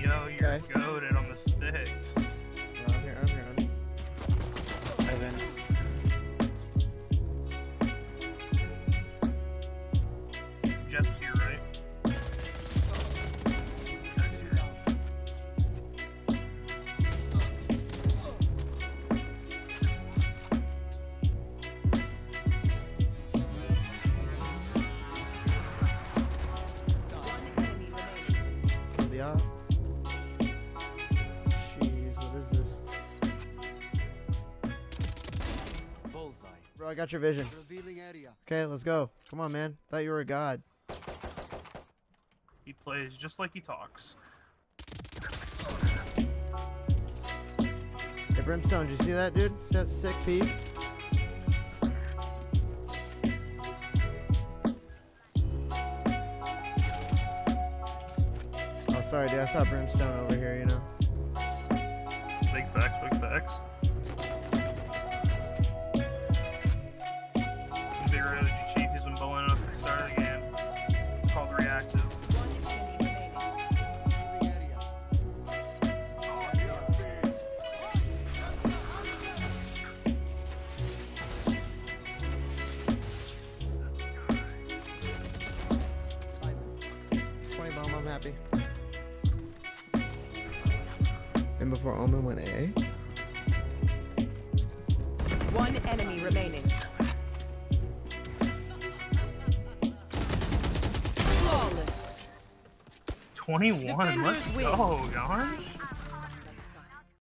Yo, you're goaded on the sticks. I'm here, I'm here, here. Right. The. Jeez, what is this? Bullseye. Bro, I got your vision. Revealing area. Okay, let's go. Come on, man. Thought you were a god. He plays just like he talks. Hey, Brimstone, did you see that, dude? See that sick peek? Sorry, dude. I saw Brimstone over here, you know? Big facts, big facts. Big Road Chief has been bullying us to start again. It's called reactive. Revealing area. Silence. 20 bomb, I'm happy. And before Omen went A? One enemy remaining. Flawless. 21, let's Defenders win. go, Yarn.